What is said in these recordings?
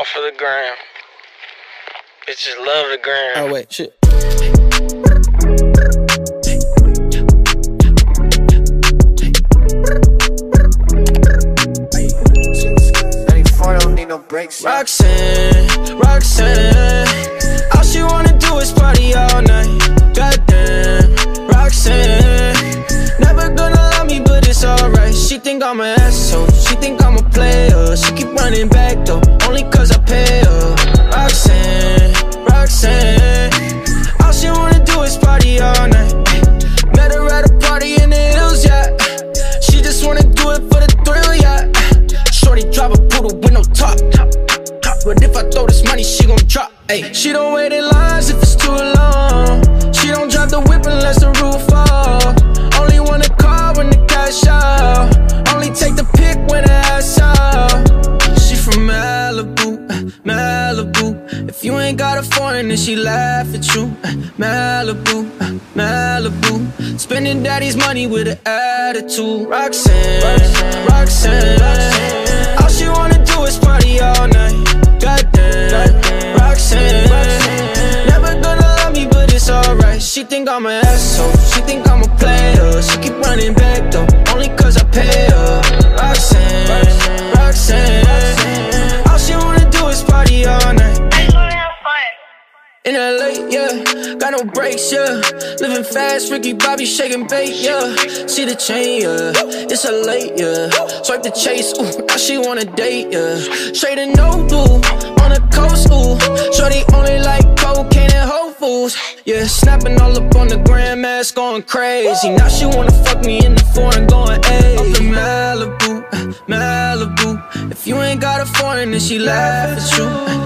All for the gram. Bitches love the gram. Oh wait, shit. no breaks. Roxanne, Roxanne, all she wanna do is party all night. Goddamn, Roxanne, never gonna love me, but it's alright. She think I'm an running back though, only cause I pay her. Roxanne, Roxanne, all she wanna do is party all night. Met her at a party in the hills, yeah. She just wanna do it for the thrill, yeah. Shorty drive a poodle with no top. But if I throw this money, she gon' drop. Ay. She don't wait in lines if it's too long. She don't drive the whip unless the roof fall. Only want a car when the cash out. Got a foreign, then she laugh at you. Uh, Malibu, uh, Malibu. Spending daddy's money with an attitude. Roxanne, Roxanne, Roxanne. All she wanna do is party all night. Goddamn, Roxanne. Never gonna love me, but it's alright. She think I'm an asshole. She think I'm a player. She keep running back though, only cause I pay In LA, yeah, got no brakes, yeah. Living fast, Ricky Bobby Shake 'n Bake, yeah. See the chain, yeah. It's a late, yeah. Swipe the chase, ooh, now she wanna date, yeah. Straight and no do on the coast, ooh. Shorty only like cocaine and Whole Foods, yeah. Snapping all up on the grandmas, going crazy. Now she wanna fuck me in the foreign, going hey. Up in Malibu, Malibu. If you ain't got a foreign, then she laugh at you.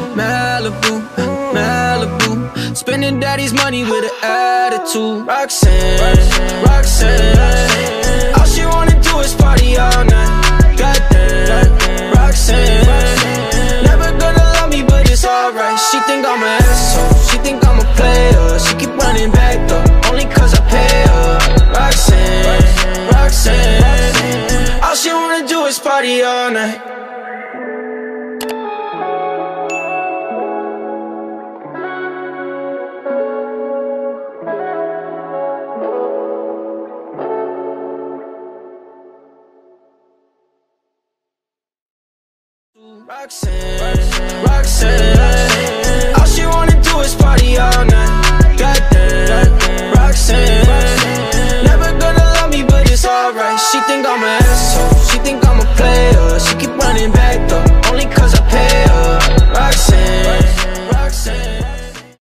Spending daddy's money with an attitude. Roxanne, Roxanne. All she wanna do is party all night. Goddamn, Roxanne. Never gonna love me, but it's alright. She think I'm an asshole. She think I'm a player. She keep running back though, only cause I pay her. Roxanne, Roxanne. All she wanna do is party all night. Roxanne, Roxanne, All she wanna do is party all night. Never gonna love me, but it's alright. She think I'm a asshole. She think I'm a player. She keep running back.